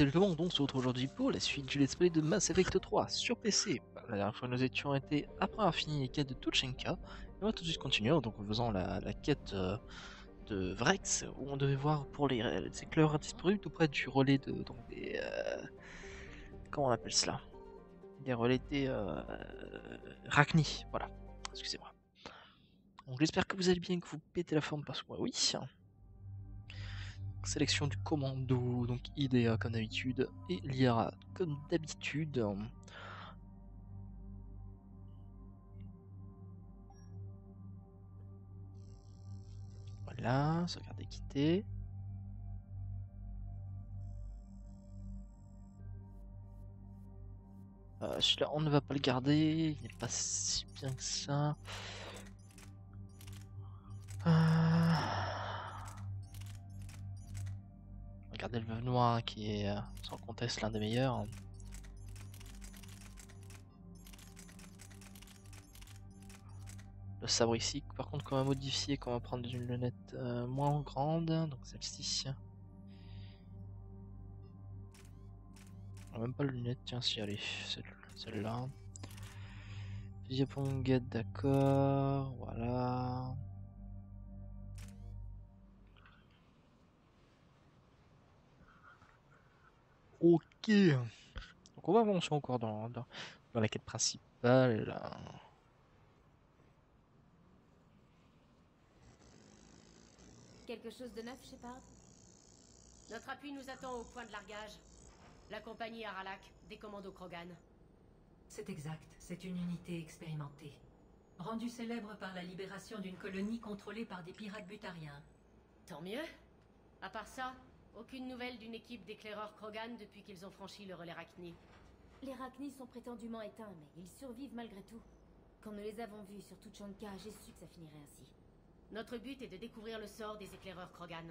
salut le monde, on se retrouve aujourd'hui pour la suite du let's play de Mass Effect 3 sur PC. La dernière fois nous étions été, après avoir fini les quêtes de Tuchenka, et on va tout de suite continuer donc en faisant la, la quête euh, de Vrex, où on devait voir pour les, les éclaireurs disparus tout près du relais de... Donc des, euh, comment on appelle cela? Des relais des... Euh, Rachni, voilà, excusez-moi. Donc j'espère que vous allez bien, que vous pétez la forme parce que oui. Sélection du commando, donc IDEA comme d'habitude, et l'IRA comme d'habitude. Voilà, sauvegarder quitter. Euh, Celui-là, on ne va pas le garder, il n'est pas si bien que ça. Euh... Regardez le veuve noir qui est euh, sans conteste l'un des meilleurs. Le sabre ici, par contre, qu'on va modifier, qu'on va prendre une lunette euh, moins grande, donc celle-ci. Même pas la lunette, tiens, si, allez, celle-là. Fusil d'accord, voilà. Ok. Donc on va avancer encore dans, dans, dans la quête principale. Quelque chose de neuf, Shepard? Notre appui nous attend au point de largage. La compagnie Aralak, des commandos Krogan. C'est exact, c'est une unité expérimentée. Rendue célèbre par la libération d'une colonie contrôlée par des pirates butariens. Tant mieux. À part ça, aucune nouvelle d'une équipe d'éclaireurs Krogan depuis qu'ils ont franchi le relais Rachni. Les Rachni sont prétendument éteints, mais ils survivent malgré tout. Quand nous les avons vus sur Tuchanka, j'ai su que ça finirait ainsi. Notre but est de découvrir le sort des éclaireurs Krogan.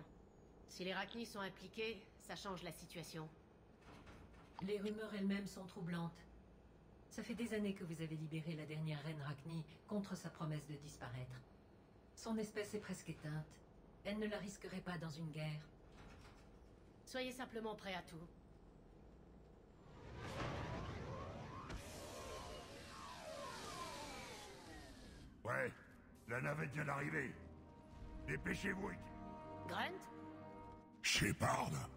Si les Rachni sont impliqués, ça change la situation. Les rumeurs elles-mêmes sont troublantes. Ça fait des années que vous avez libéré la dernière reine Rachni contre sa promesse de disparaître. Son espèce est presque éteinte. Elle ne la risquerait pas dans une guerre. Soyez simplement prêts à tout. Ouais, la navette vient d'arriver. Dépêchez-vous. Grunt Shepard?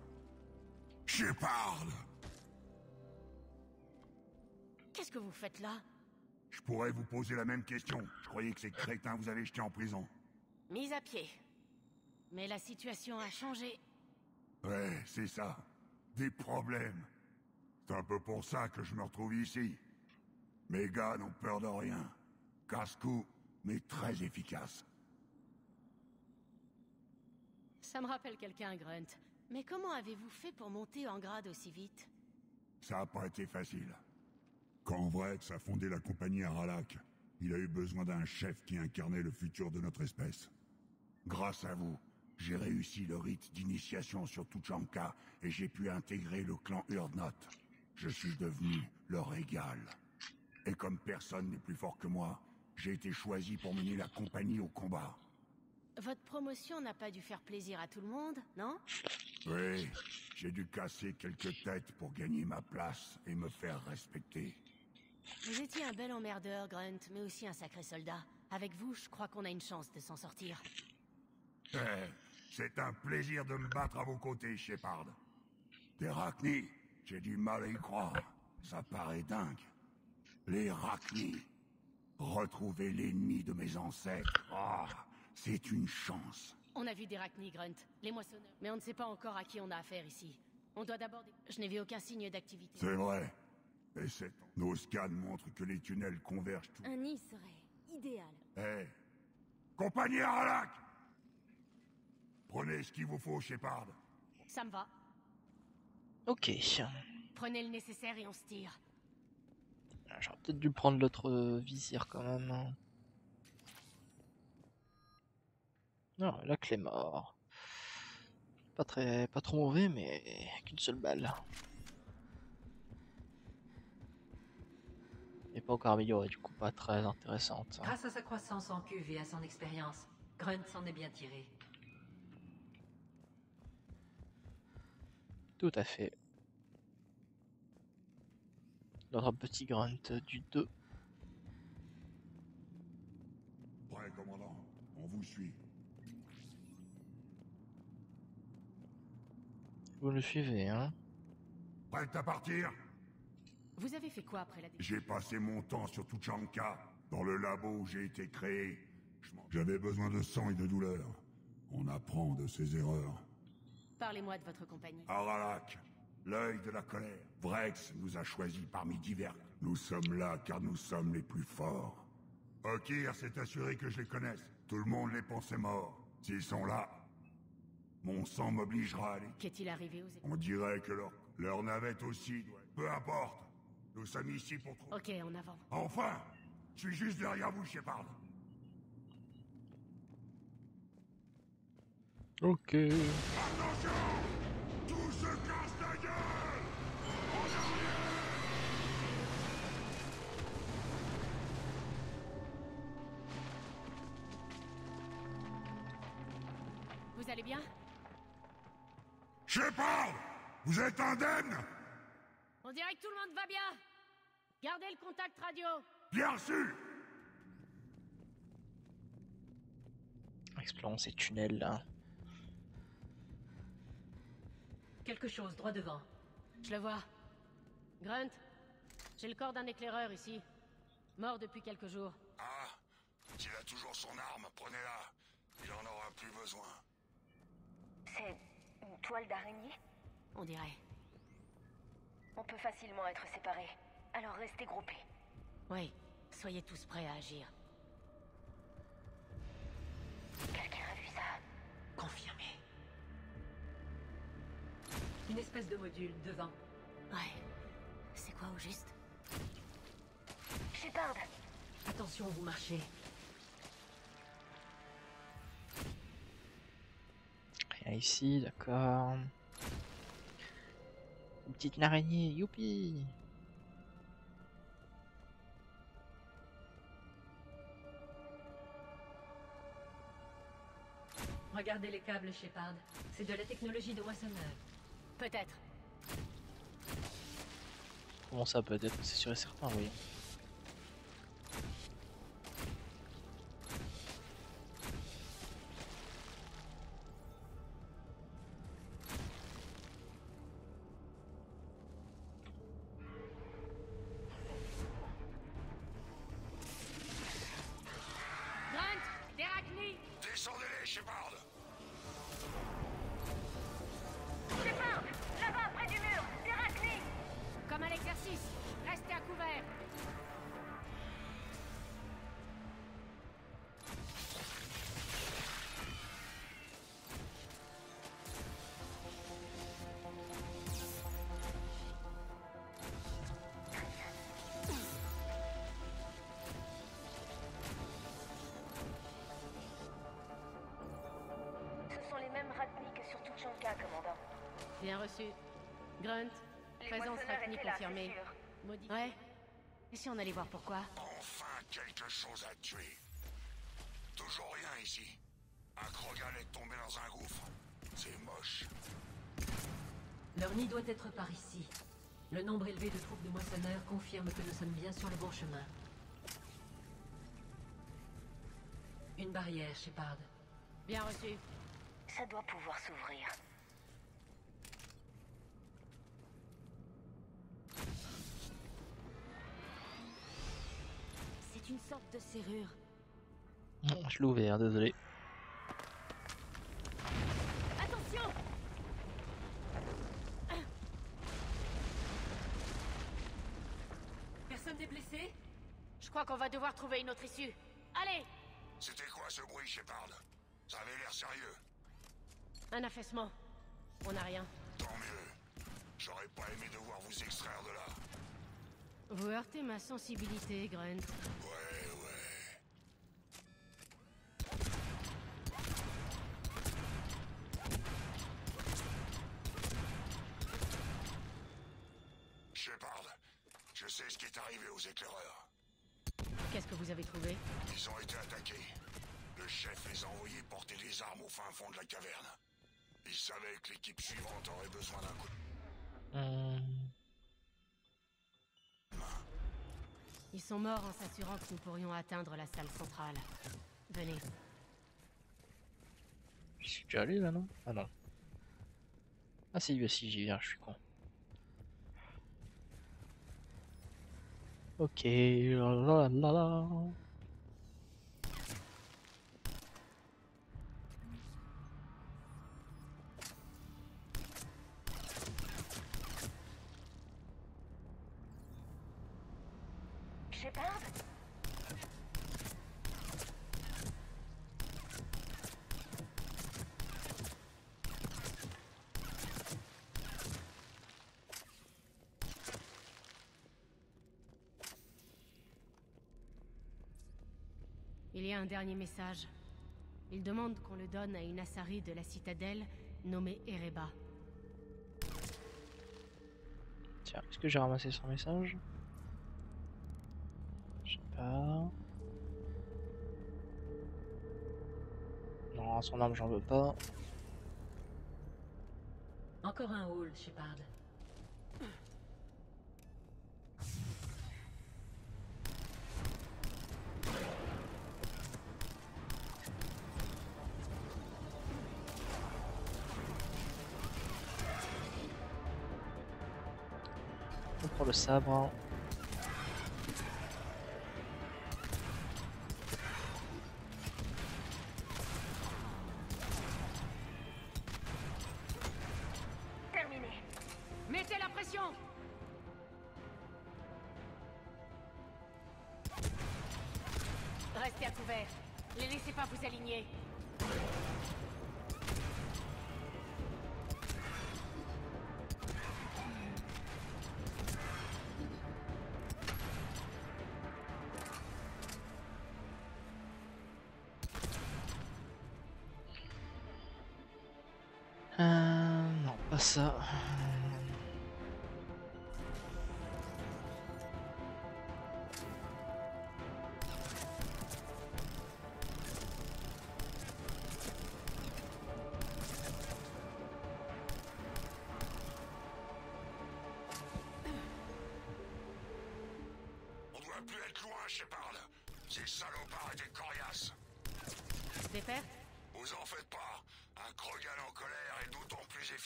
Shepard? Qu'est-ce que vous faites là? Je pourrais vous poser la même question. Je croyais que ces crétins vous avaient jeté en prison. Mise à pied. Mais la situation a changé. Ouais, c'est ça. Des problèmes. C'est un peu pour ça que je me retrouve ici. Mes gars n'ont peur de rien. Casse-cou, mais très efficace. Ça me rappelle quelqu'un, Grunt. Mais comment avez-vous fait pour monter en grade aussi vite? Ça a pas été facile. Quand Vrex a fondé la compagnie Aralak, il a eu besoin d'un chef qui incarnait le futur de notre espèce. Grâce à vous, j'ai réussi le rite d'initiation sur Tuchanka et j'ai pu intégrer le clan Urdnot. Je suis devenu leur égal. Et comme personne n'est plus fort que moi, j'ai été choisi pour mener la compagnie au combat. Votre promotion n'a pas dû faire plaisir à tout le monde, non? Oui, j'ai dû casser quelques têtes pour gagner ma place et me faire respecter. Vous étiez un bel emmerdeur, Grunt, mais aussi un sacré soldat. Avec vous, je crois qu'on a une chance de s'en sortir. Eh, c'est un plaisir de me battre à vos côtés, Shepard. Des j'ai du mal à y croire. Ça paraît dingue. Les Rachni. Retrouver l'ennemi de mes ancêtres. Ah, c'est une chance. On a vu des Rachni, Grunt, les moissonneurs. Mais on ne sait pas encore à qui on a affaire ici. On doit d'abord... Je n'ai vu aucun signe d'activité. C'est vrai. Et c'est... Nos scans montrent que les tunnels convergent tout. Un nid serait idéal. Eh Compagnie Aralak Prenez ce qu'il vous faut, Shepard. Ça me va. Ok. Prenez le nécessaire et on se tire. J'aurais peut-être dû prendre l'autre euh, visière quand même. hein. Non, la clé mort. Pas très, pas trop mauvais, mais qu'une seule balle. Et pas encore améliorée, du coup pas très intéressante. hein. Grâce à sa croissance en cuve et à son expérience, Grunt s'en est bien tiré. Tout à fait. Notre petit grunt du 2. Prêt, commandant On vous suit. Vous le suivez, hein Prête à partir? Vous avez fait quoi après la J'ai passé mon temps sur Tuchanka, dans le labo où j'ai été créé. J'avais besoin de sang et de douleur. On apprend de ses erreurs. Parlez-moi de votre compagnie. Aralak, l'œil de la colère. Vrex nous a choisis parmi divers. Nous sommes là car nous sommes les plus forts. Okir s'est assuré que je les connaisse. Tout le monde les pensait morts. S'ils sont là, mon sang m'obligera à les... Qu'est-il arrivé aux... On dirait que leur, leur navette aussi doit... Peu importe. Nous sommes ici pour trouver... Ok, en avant. Enfin Je suis juste derrière vous, Shepard. Ok. Attention Tout se casse la gueule En arrière Vous allez bien? Shepard Vous êtes indemne! On dirait que tout le monde va bien! Gardez le contact radio! Bien reçu Explorons ces tunnels là. Quelque chose droit devant. Je le vois. Grunt, j'ai le corps d'un éclaireur ici. Mort depuis quelques jours. Ah S'il a toujours son arme, prenez-la. Il en aura plus besoin. C'est une toile d'araignée? On dirait. On peut facilement être séparés. Alors restez groupés. Oui, soyez tous prêts à agir. Quelqu'un a vu ça? Confirmé. Une espèce de module devant. Ouais. C'est quoi au juste? Shepard Attention, vous marchez. Rien ici, d'accord. Une petite araignée, youpi Regardez les câbles, Shepard. C'est de la technologie de moissonneur. Peut-être. Comment ça peut être C'est sûr et certain, oui. Commandant. Bien reçu. Grunt, Les présence là, confirmée. Maudit. Ouais. Et si on allait voir pourquoi? Enfin quelque chose à tuer. Toujours rien ici. Un Krogan est tombé dans un gouffre. C'est moche. Leur nid doit être par ici. Le nombre élevé de troupes de moissonneurs confirme que nous sommes bien sur le bon chemin. Une barrière, Shepard. Bien reçu. Ça doit pouvoir s'ouvrir. Une sorte de serrure. Non, Je l'ai ouvert, désolé. Attention Personne n'est blessé? Je crois qu'on va devoir trouver une autre issue. Allez C'était quoi ce bruit, Shepard Ça avait l'air sérieux. Un affaissement. On n'a rien. Tant mieux. J'aurais pas aimé devoir vous extraire de là. Vous heurtez ma sensibilité, Grunt. Ouais, ouais. S'assurant que nous pourrions atteindre la salle centrale. Venez. Je suis déjà allé là, non? Ah non. Ah si, si, j'y viens, je suis con. Ok, la. Dernier message. Il demande qu'on le donne à une Asari de la citadelle nommée Ereba. Tiens, est-ce que j'ai ramassé son message? Je sais pas. Non, son arme, j'en veux pas. Encore un hall, Shepard. On prend le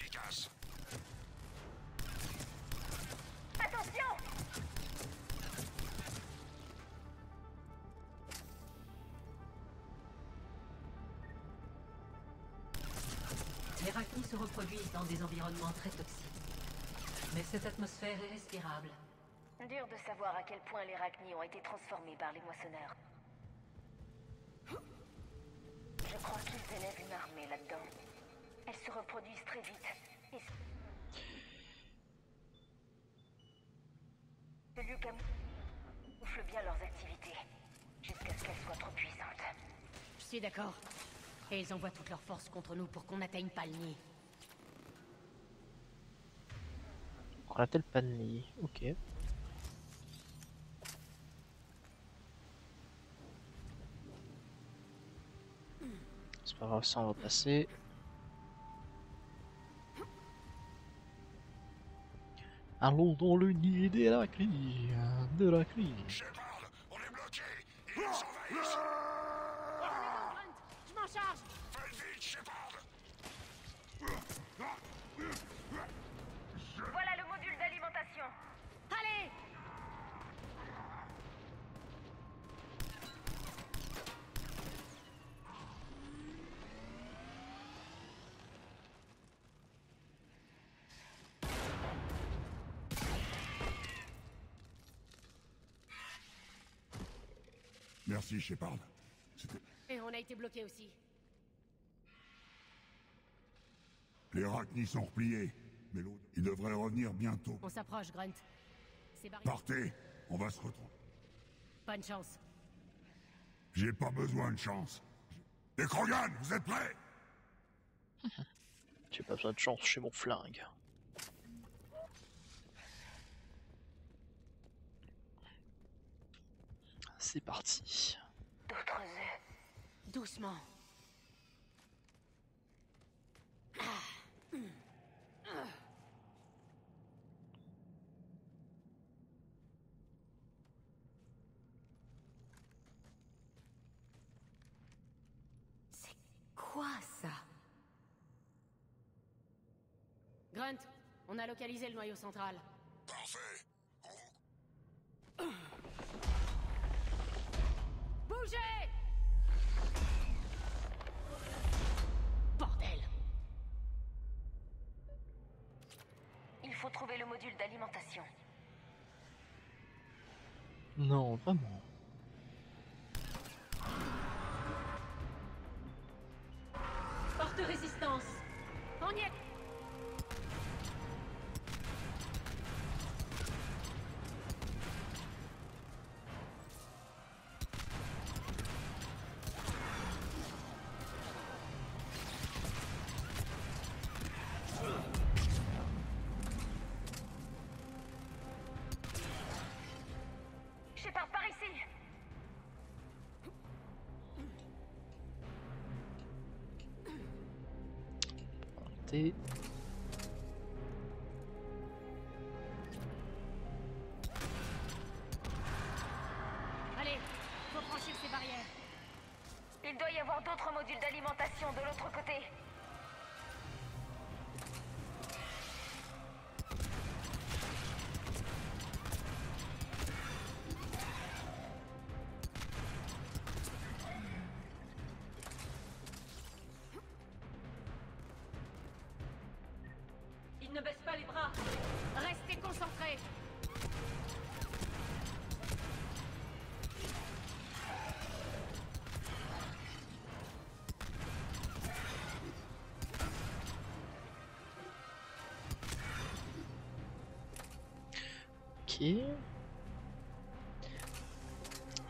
efficace. Attention Les Rachni se reproduisent dans des environnements très toxiques. Mais cette atmosphère est respirable. Dur de savoir à quel point les Rachni ont été transformés par les moissonneurs. Je crois qu'ils élèvent une armée là-dedans. Elles se reproduisent très vite. Et ce lieu camoufle bien leurs activités. Jusqu'à ce qu'elles soient trop puissantes. Je suis d'accord. Et ils envoient toutes leurs forces contre nous pour qu'on n'atteigne pas le nid. On tel pas de nid. Ok. C'est pas grave, ça on va passer. Allons dans le nid de la crie, de la crie. Shepard, on est bloqué. Ils nous envahissent. Je m'en charge Faites vite, Shepard. Voilà le module d'alimentation. Allez Merci, Shepard. C'était... Et on a été bloqué aussi. Les Rachni sont repliés. Mais l'autre, il devrait revenir bientôt. On s'approche, Grunt. C'est barré. Partez, on va se retrouver. Bonne chance. J'ai pas besoin de chance. Les Krogan, vous êtes prêts? J'ai pas besoin de chance chez mon flingue. c'est parti. D'autres œufs. Doucement. C'est quoi ça? Grunt, on a localisé le noyau central. Parfait Bordel Il faut trouver le module d'alimentation. Non, vraiment. Porte résistance On y est update. Ne baisse pas les bras Restez concentrés Ok.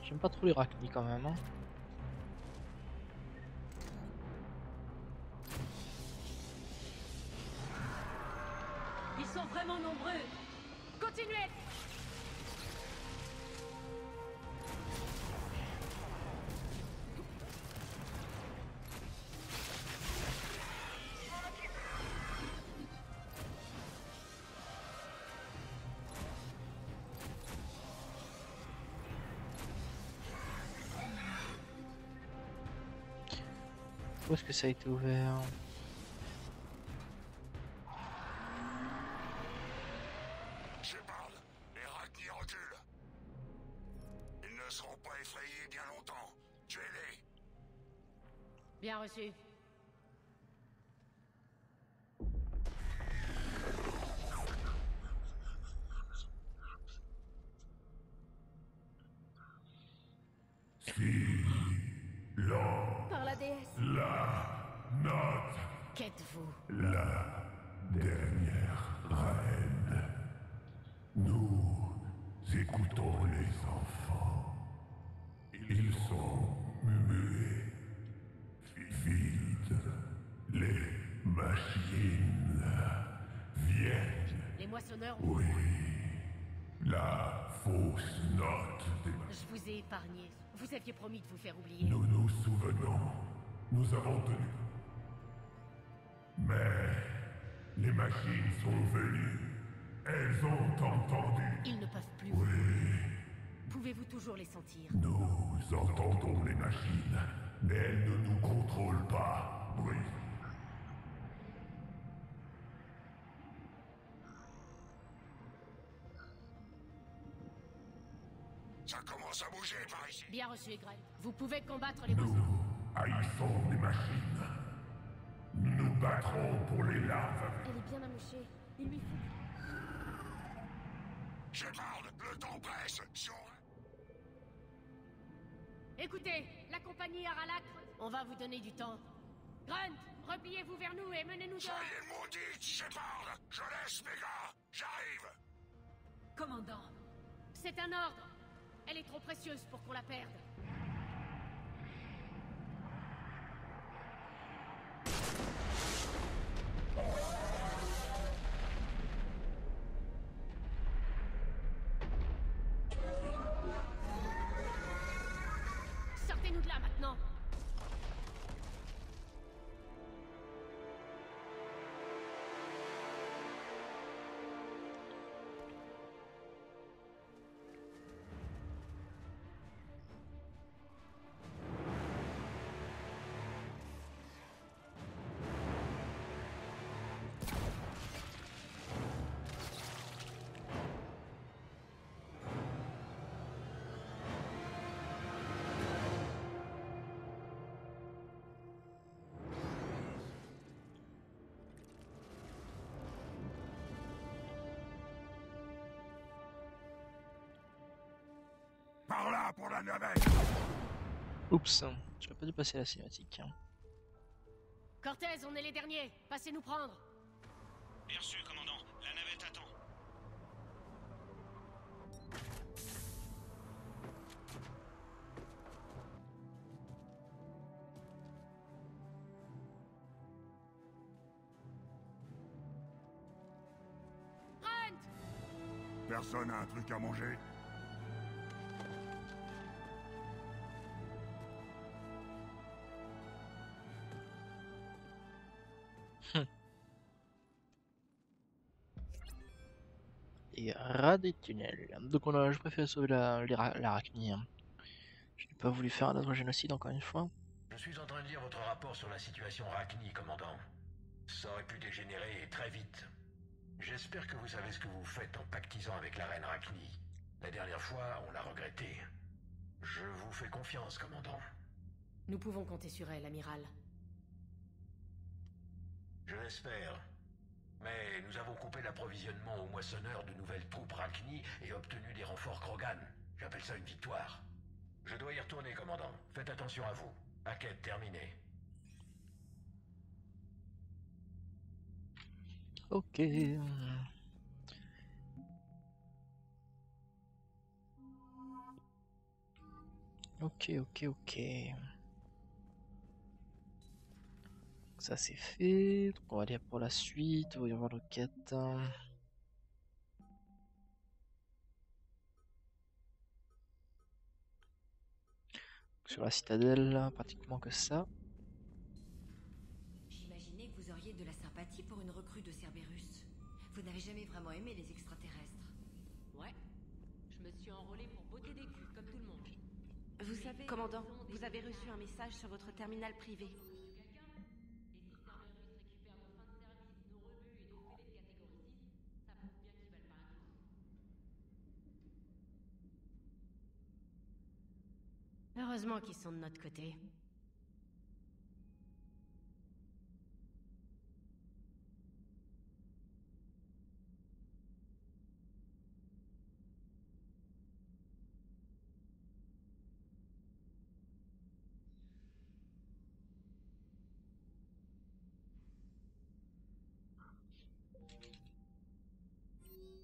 J'aime pas trop les rachnis quand même. Hein. Est-ce que ça a été ouvert Shepard, les Rachni reculent. Ils ne seront pas effrayés bien longtemps. Tuez-les. Bien reçu. Promis de vous faire oublier. Nous nous souvenons. Nous avons tenu. Mais les machines sont venues. Elles ont entendu. Ils ne peuvent plus. Oui, Pouvez-vous toujours les sentir? Nous entendons les machines, mais elles ne nous contrôlent pas. Oui. Bien reçu. Vous pouvez combattre les Nous haïssons les machines. Nous nous battrons pour les larves. Elle est bien amochée. Il lui faut... Shepard, le temps presse. On... Écoutez, la compagnie Aralak, on va vous donner du temps. Grunt, repliez-vous vers nous et menez-nous dehors. Soyez maudite, Shepard Je laisse mes gars J'arrive Commandant, C'est un ordre. Elle est trop précieuse pour qu'on la perde. Pour la navette Oups, j'aurais pas dû passer la cinématique. hein. Cortez, on est les derniers Passez nous prendre Bien reçu, commandant. La navette attend. Brent Personne a un truc à manger? Des tunnels. Donc on a, je préfère sauver la, l'arachnie. hein. Je n'ai pas voulu faire un autre génocide encore une fois. Je suis en train de lire votre rapport sur la situation Rachni, commandant. Ça aurait pu dégénérer très vite. J'espère que vous savez ce que vous faites en pactisant avec la reine Rachni. La dernière fois, on l'a regretté. Je vous fais confiance, commandant. Nous pouvons compter sur elle, amiral. Je l'espère. Mais nous avons coupé l'approvisionnement aux moissonneurs de nouvelles troupes Rachni et obtenu des renforts Krogan. J'appelle ça une victoire. Je dois y retourner, commandant. Faites attention à vous. Enquête terminée. Ok. Ok, ok, ok. Ça c'est fait. Donc on va aller pour la suite. Il va y avoir le quête. hein. Sur la citadelle, pratiquement que ça. J'imaginais que vous auriez de la sympathie pour une recrue de Cerberus. Vous n'avez jamais vraiment aimé les extraterrestres. Ouais. Je me suis enrôlé pour botter des culs, comme tout le monde. Vous savez, commandant, vous avez reçu un message sur votre terminal privé. Heureusement qu'ils sont de notre côté.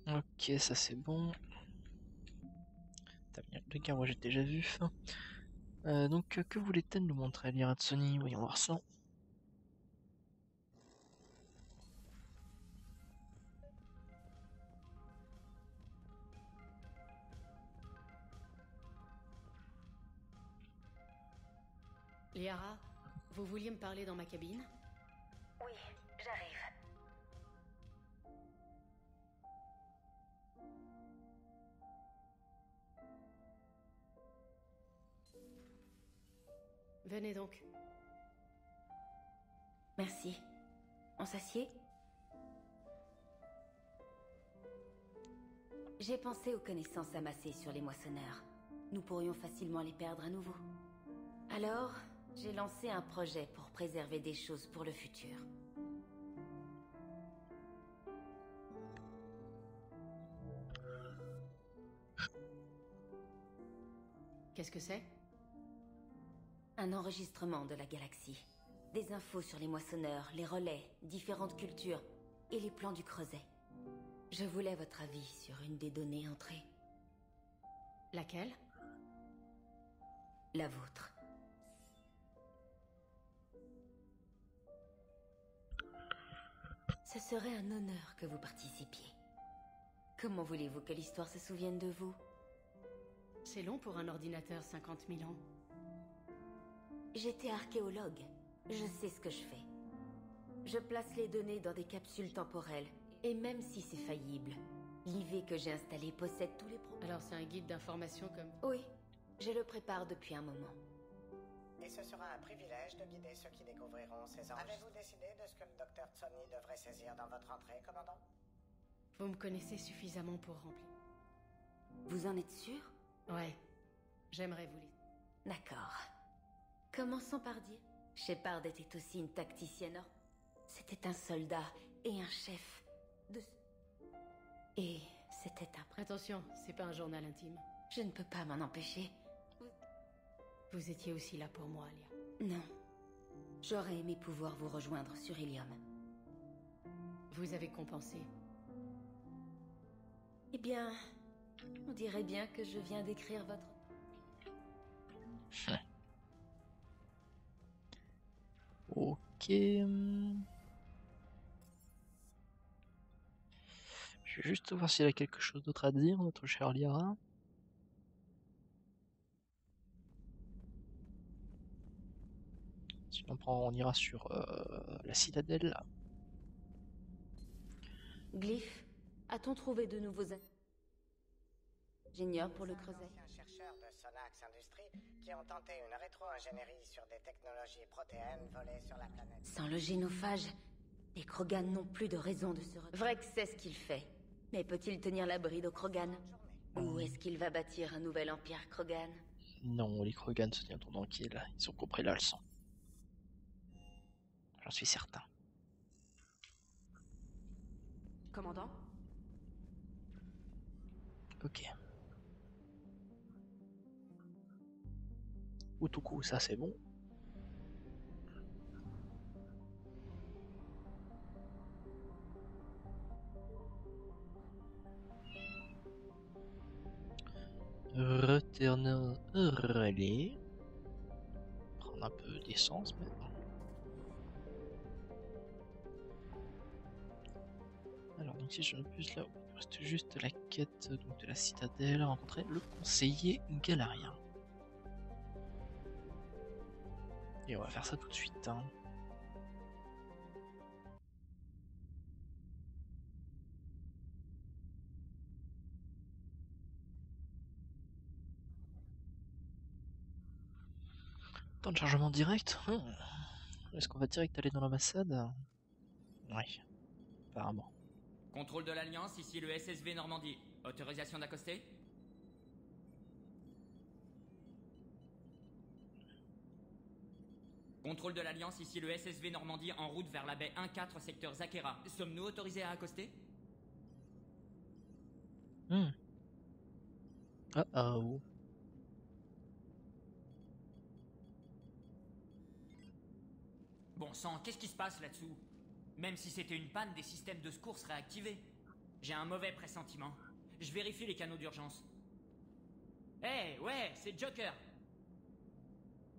Ok, ça c'est bon. T'as bien le moi j'ai déjà vu. Euh, donc, que voulait-elle nous montrer, l'IRA de Sony? Voyons voir ça. Liara, vous vouliez me parler dans ma cabine? Oui, j'arrive. Venez donc. Merci. On s'assied J'ai pensé aux connaissances amassées sur les moissonneurs. Nous pourrions facilement les perdre à nouveau. Alors, j'ai lancé un projet pour préserver des choses pour le futur. Qu'est-ce que c'est? Un enregistrement de la galaxie. Des infos sur les moissonneurs, les relais, différentes cultures et les plans du creuset. Je voulais votre avis sur une des données entrées. Laquelle? La vôtre. Ce serait un honneur que vous participiez. Comment voulez-vous que l'histoire se souvienne de vous? C'est long pour un ordinateur 50 000 ans. J'étais archéologue. Je sais ce que je fais. Je place les données dans des capsules temporelles. Et même si c'est faillible, l'IV que j'ai installé possède tous les pro... Alors c'est un guide d'information comme... Oui, je le prépare depuis un moment. Et ce sera un privilège de guider ceux qui découvriront ces enregistrements. Avez-vous décidé de ce que le docteur Tsoni devrait saisir dans votre entrée, commandant? Vous me connaissez suffisamment pour remplir. Vous en êtes sûr? Ouais. J'aimerais vous lire. D'accord. Commençons par dire. Shepard était aussi une tacticienne. C'était un soldat et un chef de... Et c'était un... Attention, c'est pas un journal intime. Je ne peux pas m'en empêcher. Vous étiez aussi là pour moi, Alia. Non. J'aurais aimé pouvoir vous rejoindre sur Ilium. Vous avez compensé. Eh bien, on dirait bien que je viens d'écrire votre... Ok. Je vais juste voir s'il a quelque chose d'autre à dire, notre cher Liara. Sinon, on, prend- on ira sur euh, la citadelle. Glyph, a-t-on trouvé de nouveaux... ingénieurs pour le creuset qui ont tenté une rétro-ingénierie sur des technologies protéennes volées sur la planète. Sans le génophage, les Krogan n'ont plus de raison de se... re- Vrex sait ce qu'il fait. Mais peut-il tenir l'abri de Krogan? Ou est-ce qu'il va bâtir un nouvel empire Krogan? Non, les Krogan se tiennent tranquilles, ils ont compris la leçon. J'en suis certain. Commandant? Ok. Utuku, ça c'est bon. Returner relais. Prendre un peu d'essence maintenant. Alors donc si je ne plus là, il reste juste la quête donc, de la citadelle, rencontrer le conseiller galarien. Et on va faire ça tout de suite. hein. Temps de chargement direct Hmm. Est-ce qu'on va direct aller dans l'ambassade? Oui, apparemment. Contrôle de l'Alliance, ici le SSV Normandie. Autorisation d'accoster? Contrôle de l'Alliance, ici le SSV Normandie en route vers la baie 1-4 secteur Zakera. Sommes-nous autorisés à accoster? Hmm. Ah oh. Bon sang, qu'est-ce qui se passe là-dessous? Même si c'était une panne, des systèmes de secours seraient activés. J'ai un mauvais pressentiment. Je vérifie les canaux d'urgence. Eh, ouais, c'est Joker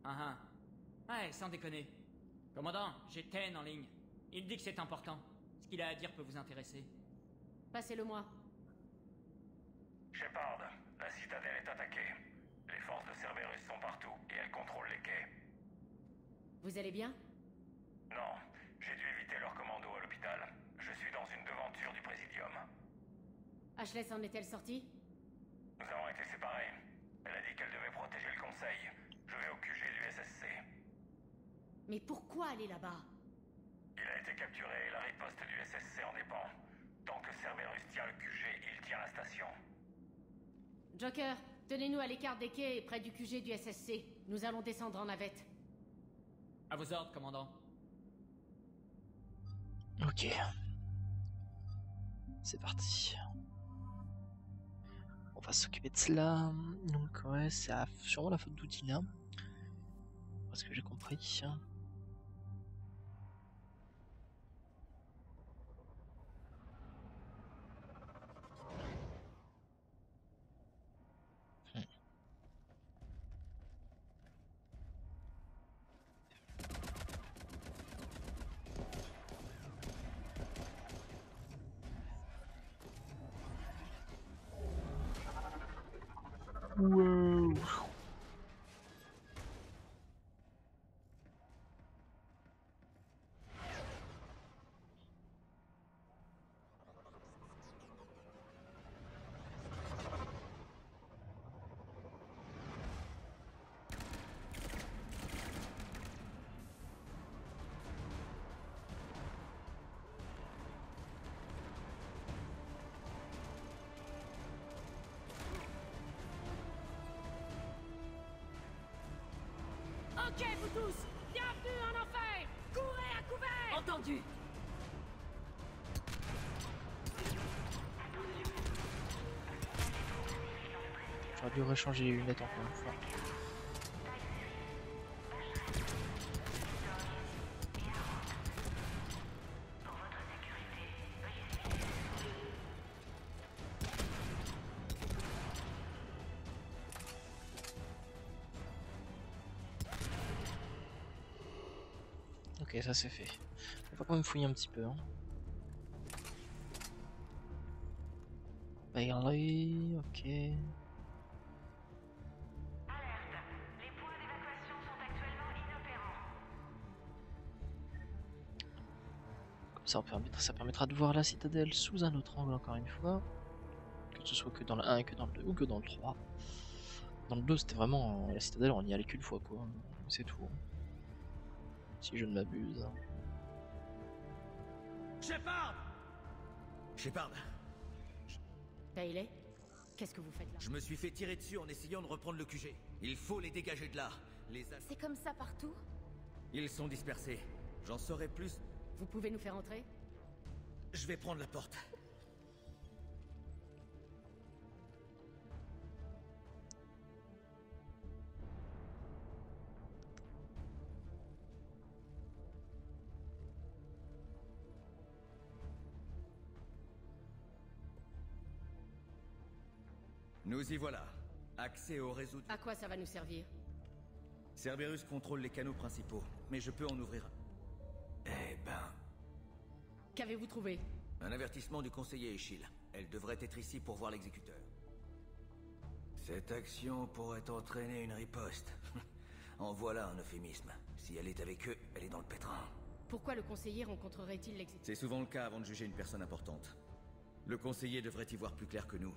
Ah ah. Ouais, sans déconner. Commandant, j'ai Ten en ligne. Il dit que c'est important. Ce qu'il a à dire peut vous intéresser. Passez-le-moi. Shepard, la citadelle est attaquée. Les forces de Cerberus sont partout et elles contrôlent les quais. Vous allez bien? Non, j'ai dû éviter leur commando à l'hôpital. Je suis dans une devanture du Présidium. Ashley en est-elle sortie? Nous avons été séparés. Elle a dit qu'elle devait protéger le Conseil. Je vais au QG du SSC. Mais pourquoi aller là-bas? Il a été capturé et la riposte du SSC en dépend. Tant que Cerberus tient le QG, il tient la station. Joker, tenez-nous à l'écart des quais et près du QG du SSC. Nous allons descendre en navette. À vos ordres, commandant. Ok. C'est parti. On va s'occuper de cela. Donc ouais, c'est sûrement la faute d'Oudina. Parce que j'ai compris. va changer les lunettes encore une fois. Ok, ça c'est fait. Il faut quand même fouiller un petit peu. Hein. Bailey, ok. Ça, permettra, ça permettra de voir la citadelle sous un autre angle encore une fois. Que ce soit que dans le 1 que dans le 2 ou que dans le 3. Dans le 2 c'était vraiment la citadelle on y allait qu'une fois quoi. C'est tout. Si je ne m'abuse. Shepard Shepard Bailey Qu'est-ce que vous faites là? Je me suis fait tirer dessus en essayant de reprendre le QG. Il faut les dégager de là. Les C'est comme ça partout? Ils sont dispersés. J'en saurai plus. Vous pouvez nous faire entrer Je vais prendre la porte. Nous y voilà. Accès au réseau... À quoi ça va nous servir Cerberus contrôle les canaux principaux, mais je peux en ouvrir un. Qu'avez-vous trouvé Un avertissement du conseiller Echil. Elle devrait être ici pour voir l'exécuteur. Cette action pourrait entraîner une riposte. en voilà un euphémisme. Si elle est avec eux, elle est dans le pétrin. Pourquoi le conseiller rencontrerait-il l'exécuteur C'est souvent le cas avant de juger une personne importante. Le conseiller devrait y voir plus clair que nous.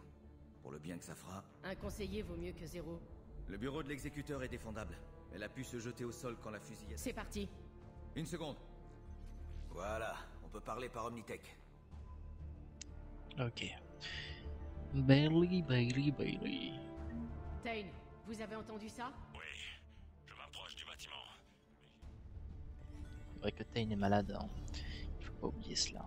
Pour le bien que ça fera. Un conseiller vaut mieux que zéro. Le bureau de l'exécuteur est défendable. Elle a pu se jeter au sol quand la fusillade... C'est parti. Une seconde. Voilà, on peut parler par Omnitech. Ok. Bailey, Bailey, Bailey. Tain, vous avez entendu ça? Oui, je m'approche du bâtiment. C'est vrai que Tain est malade. Hein. Il faut pas oublier cela.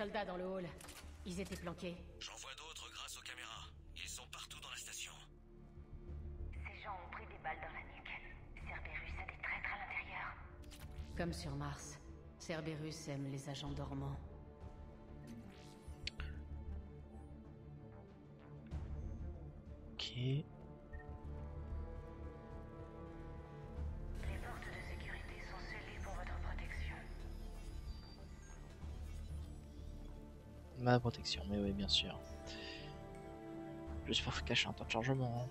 Soldats dans le hall. Ils étaient planqués. J'en vois d'autres grâce aux caméras. Ils sont partout dans la station. Ces gens ont pris des balles dans la nuque. Cerberus a des traîtres à l'intérieur. Comme sur Mars, Cerberus aime les agents dormants. Ok. Protection, mais oui, bien sûr. Suis pour cacher un temps de chargement. hein.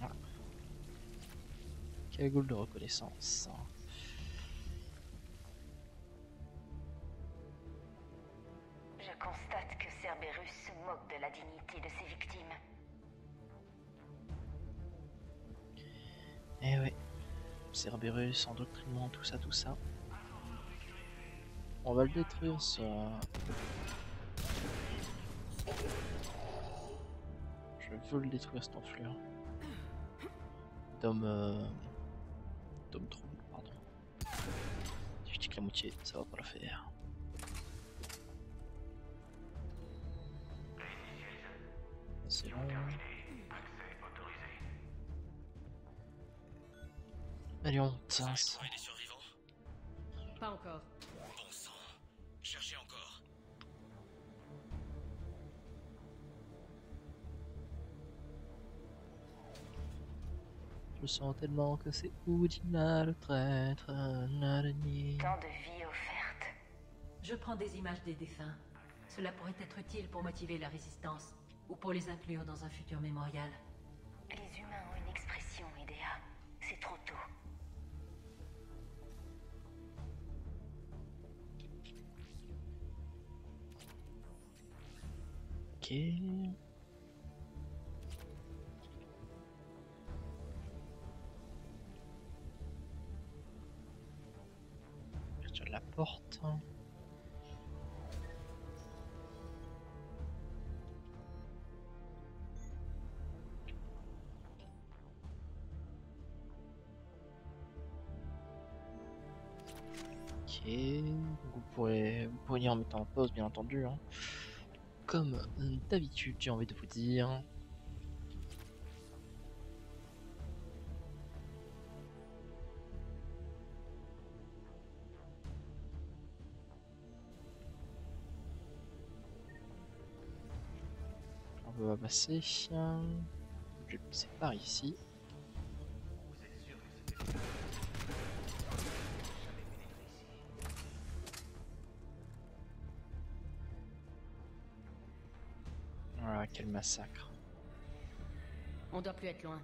Ah. Cagoule de reconnaissance. Cerberus, endoctrinement, tout ça, tout ça. On va le détruire, ça. Je veux le détruire, cette enflure. Dom... Euh... Dom trouble, pardon. Si je dis que la moitié, ça va pas le faire. C'est bon. Survivants Pas encore. Bon sang. Cherchez encore. Je sens tellement que c'est Oudina le traître, un araignée. Tant de vie offerte. Je prends des images des défunts. Cela pourrait être utile pour motiver la résistance, ou pour les inclure dans un futur mémorial. Ok. Ouverture de la porte. Ok, vous pourrez, vous pourrez lire en mettant en pause bien entendu. hein. Comme d'habitude, j'ai envie de vous dire. On va passer. Passer par ici. Voilà, quel massacre. On doit plus être loin.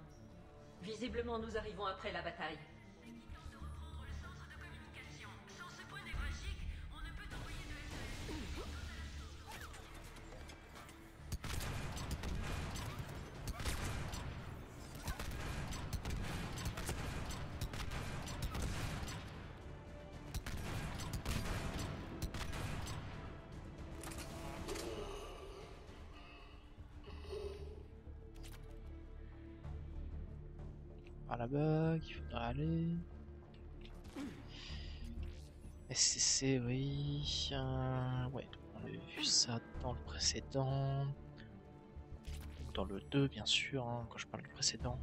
Visiblement, nous arrivons après la bataille. Là-bas, qu'il faudra aller. SCC, oui. euh, ouais, donc on avait vu ça dans le précédent. Dans le 2, bien sûr, hein, quand je parle du précédent.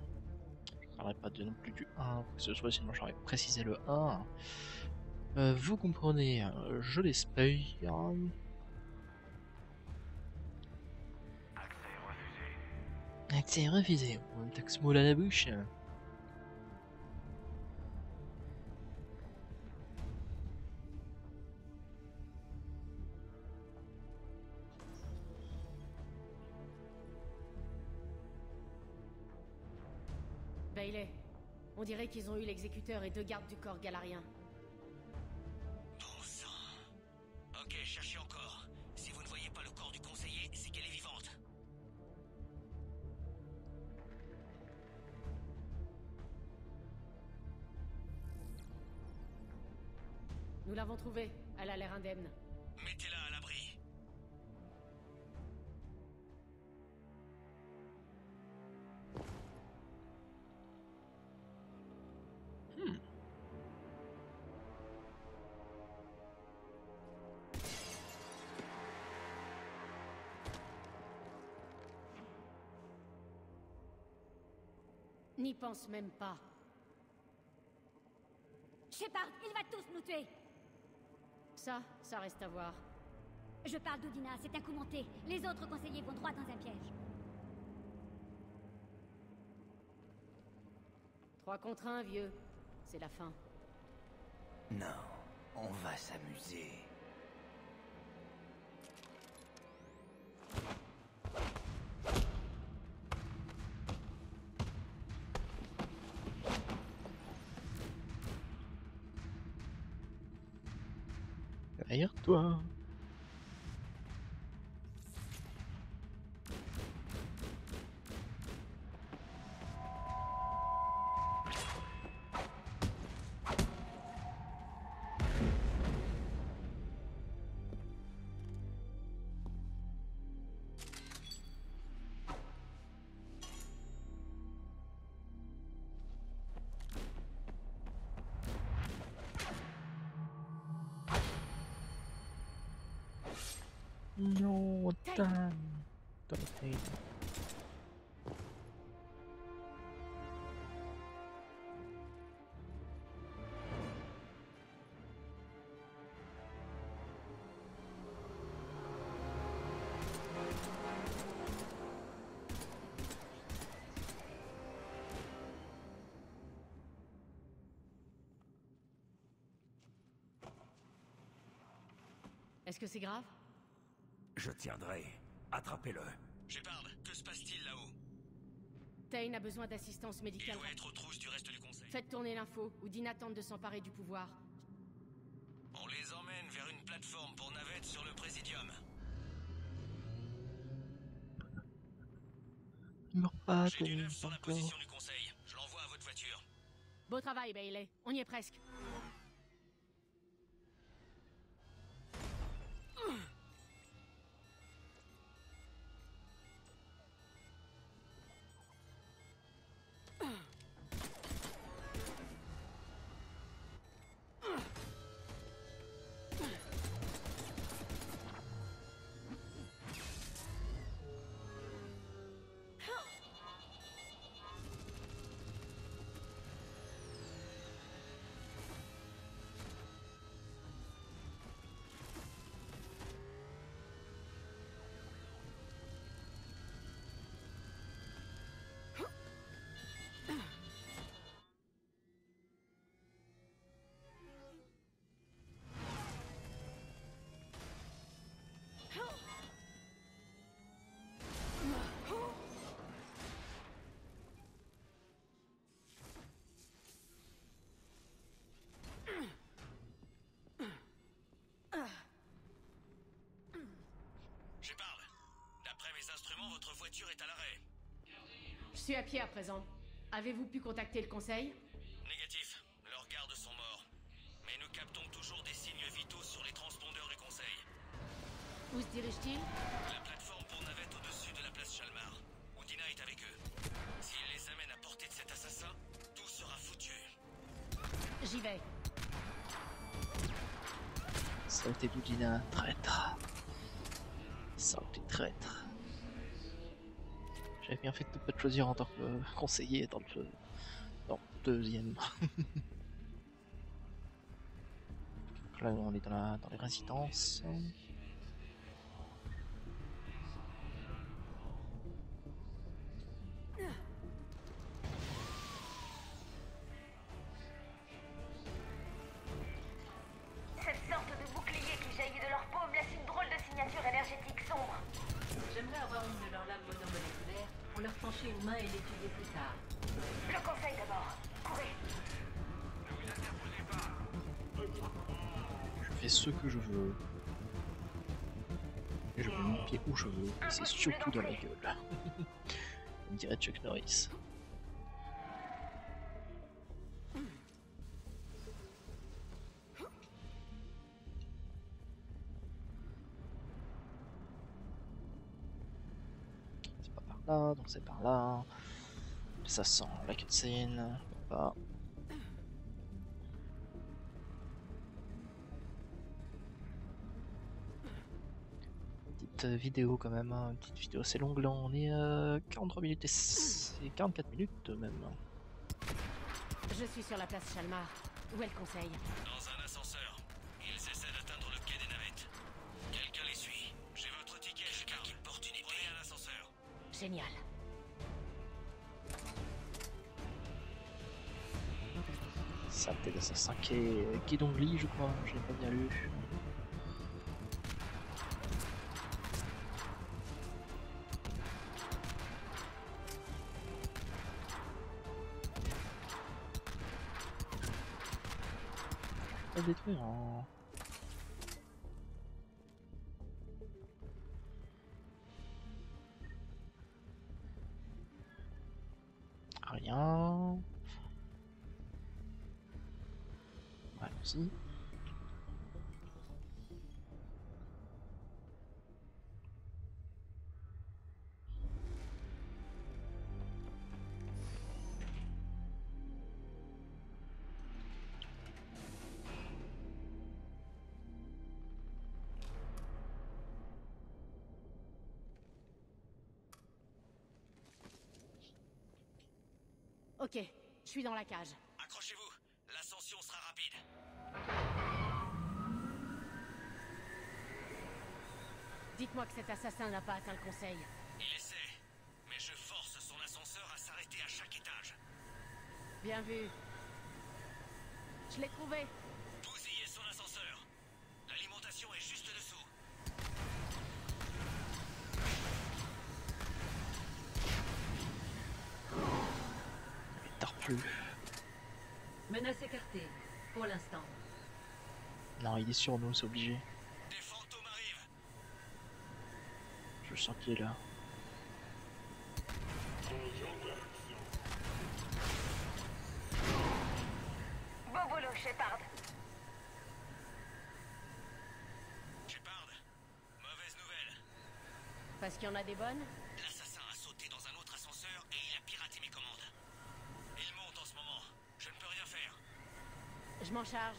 Je ne parlerai pas de non plus du 1, quoi que ce soit, sinon j'aurais précisé le 1. Euh, vous comprenez, euh, je l'espère. Accès refusé. On taxe moule à la bouche. Qu'ils ont eu l'exécuteur et deux gardes du corps galarien. Bon sang. Ok, cherchez encore. Si vous ne voyez pas le corps du conseiller, c'est qu'elle est vivante. Nous l'avons trouvée. Elle a l'air indemne. N'y pense même pas. Shepard, il va tous nous tuer Ça, ça reste à voir. Je parle d'Oudina, c'est un coup monté. Les autres conseillers vont droit dans un piège. Trois contre un, vieux. C'est la fin. Non, on va s'amuser. Derrière toi. Est-ce que c'est grave? Je tiendrai. Attrapez-le. Shepard, que se passe-t-il là-haut? Tain a besoin d'assistance Il médicale. doit être aux trousses du reste du conseil. Faites tourner l'info, ou Dina tente de s'emparer du pouvoir. On les emmène vers une plateforme pour navette sur le Présidium. Meurs pas, J'ai du neuf sur la position du conseil. Je l'envoie à votre voiture. Beau travail, Bailey. On y est presque. Voiture est à l'arrêt. Je suis à pied à présent. Avez-vous pu contacter le conseil? Négatif. Leurs gardes sont morts. Mais nous captons toujours des signes vitaux sur les transpondeurs du conseil. Où se dirige-t-il? La plateforme pour navette au-dessus de la place Chalmar. Oudina est avec eux. S'ils les amènent à portée de cet assassin, tout sera foutu. J'y vais. Saleté d'Oudina, traître. Saleté traître. Bien fait de ne pas te choisir en tant que conseiller dans le dans le deuxième. Donc Là, on est dans, la, dans les résidences. C'est pas par là, donc c'est par là. Ça sent la cutscene. Petite euh, vidéo quand même, hein, une petite vidéo assez longue là, on est à 43 minutes et s- et 44 minutes même. Je suis sur la place Chalmar. Où est le conseil? Dans un ascenseur. Ils essaient d'atteindre le quai des navettes. Quelqu'un les suit. J'ai votre ticket, Shepard. qui porte une épée. Prenez un ascenseur. Génial. Saleté d'assassin qui est, qui est d'Ongli, je crois, je l'ai pas bien lu. Ok, je suis dans la cage. Accrochez-vous. L'ascension sera rapide. Dites-moi que cet assassin n'a pas atteint le conseil. Il essaie. Mais je force son ascenseur à s'arrêter à chaque étage. Bien vu. Je l'ai trouvé. sur nous, c'est obligé. Je sens qu'il est là. Beau boulot, Shepard. Shepard, mauvaise nouvelle. Parce qu'il y en a des bonnes? L'assassin a sauté dans un autre ascenseur et il a piraté mes commandes. Il monte en ce moment. Je ne peux rien faire. Je m'en charge.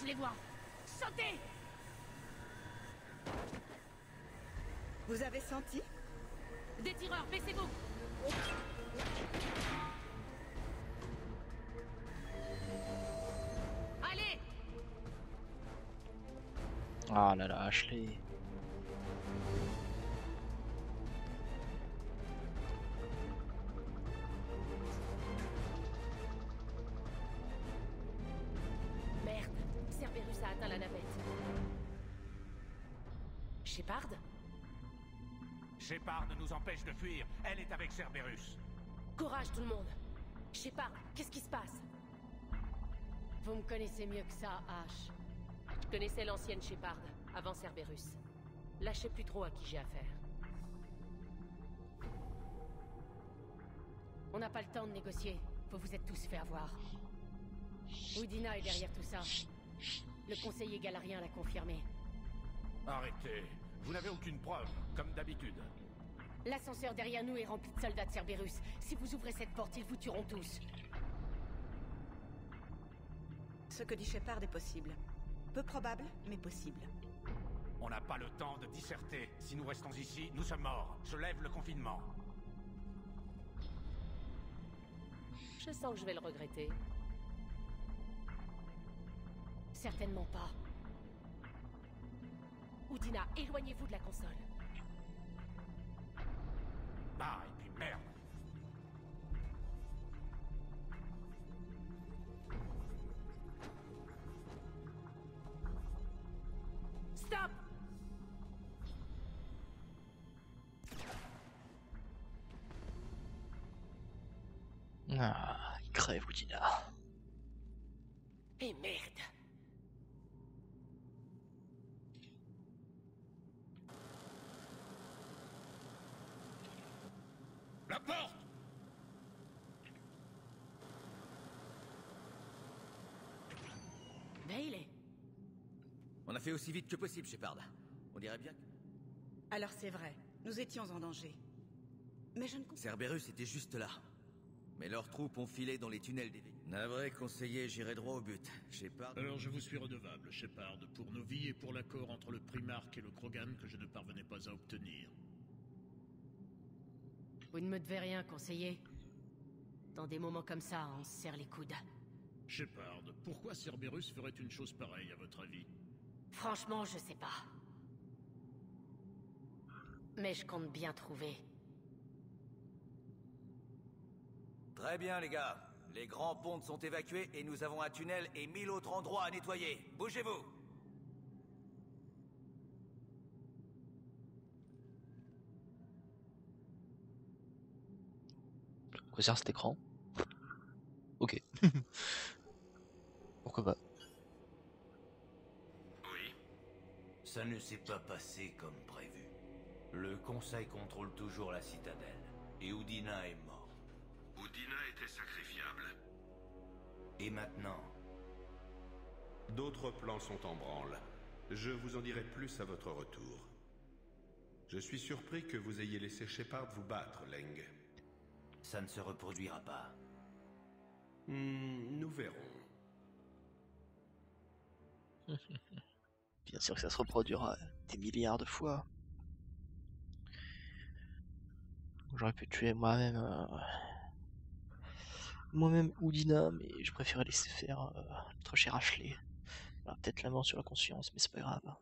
Je les vois. Sautez Vous avez senti? Des tireurs, baissez-vous Allez Ah là là, Ashley. Fuir. Elle est avec Cerberus. Courage tout le monde Shepard, qu'est-ce qui se passe? Vous me connaissez mieux que ça, Ash. Je connaissais l'ancienne Shepard, avant Cerberus. Sais plus trop à qui j'ai affaire. On n'a pas le temps de négocier. Vous vous êtes tous fait avoir. Oudina est derrière tout ça. Le conseiller galarien l'a confirmé. Arrêtez. Vous n'avez aucune preuve, comme d'habitude. L'ascenseur derrière nous est rempli de soldats de Cerberus. Si vous ouvrez cette porte, ils vous tueront tous. Ce que dit Shepard est possible. Peu probable, mais possible. On n'a pas le temps de disserter. Si nous restons ici, nous sommes morts. Je lève le confinement. Je sens que je vais le regretter. Certainement pas. Oudina, éloignez-vous de la console. Ah, et puis merde. Stop Ah, il crève, Oudina. Et merde La porte Bailey On a fait aussi vite que possible, Shepard. On dirait bien que... Alors c'est vrai, nous étions en danger. Mais je ne comprends Cerberus était juste là. Mais leurs troupes ont filé dans les tunnels des véhicules. Navré, conseiller, j'irai droit au but. Shepard... Alors je vous suis redevable, Shepard, pour nos vies et pour l'accord entre le Primarque et le Krogan que je ne parvenais pas à obtenir. Vous ne me devez rien, conseiller. Dans des moments comme ça, on se serre les coudes. Shepard, pourquoi Cerberus ferait une chose pareille, à votre avis? Franchement, je sais pas. Mais je compte bien trouver. Très bien, les gars. Les grands ponts sont évacués et nous avons un tunnel et mille autres endroits à nettoyer. Bougez-vous Quoi sert cet écran Ok. Pourquoi pas Oui. Ça ne s'est pas passé comme prévu. Le Conseil contrôle toujours la citadelle. Et Oudina est mort. Oudina était sacrifiable. Et maintenant D'autres plans sont en branle. Je vous en dirai plus à votre retour. Je suis surpris que vous ayez laissé Shepard vous battre, Leng. Ça ne se reproduira pas. Hmm, nous verrons. Bien sûr que ça se reproduira des milliards de fois. J'aurais pu tuer moi-même euh, moi-même Oudina, mais je préférais laisser faire euh, notre cher Ashley. Peut-être la mort sur la conscience, mais c'est pas grave.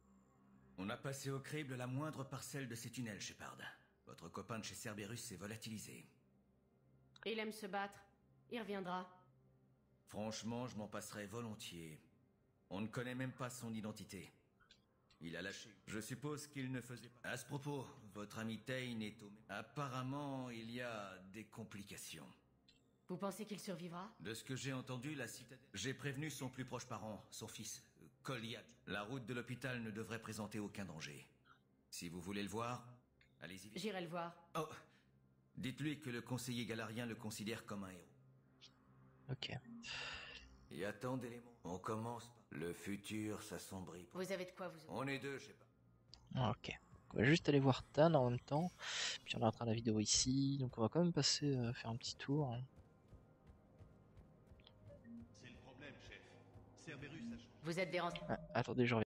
On a passé au crible la moindre parcelle de ces tunnels, Shepard. Votre copain de chez Cerberus s'est volatilisé. Il aime se battre. Il reviendra. Franchement, je m'en passerais volontiers. On ne connaît même pas son identité. Il a lâché. Je suppose qu'il ne faisait pas. À ce propos, votre ami Tain est au... Apparemment, il y a des complications. Vous pensez qu'il survivra? De ce que j'ai entendu, la citadelle... J'ai prévenu son plus proche parent, son fils, Koliak. La route de l'hôpital ne devrait présenter aucun danger. Si vous voulez le voir, allez-y. J'irai le voir. Oh, dites-lui que le conseiller galarien le considère comme un héros. Ok. Il y a tant d'éléments. On commence par... Le futur s'assombrit. Vous avez de quoi vous... On est deux, je sais pas. Ok. On va juste aller voir Tan en même temps. Puis on arrêtera la vidéo ici. Donc on va quand même passer euh, faire un petit tour. hein. C'est le problème, chef. Cerberus a Vous êtes des renseignements. Ah, attendez, je reviens.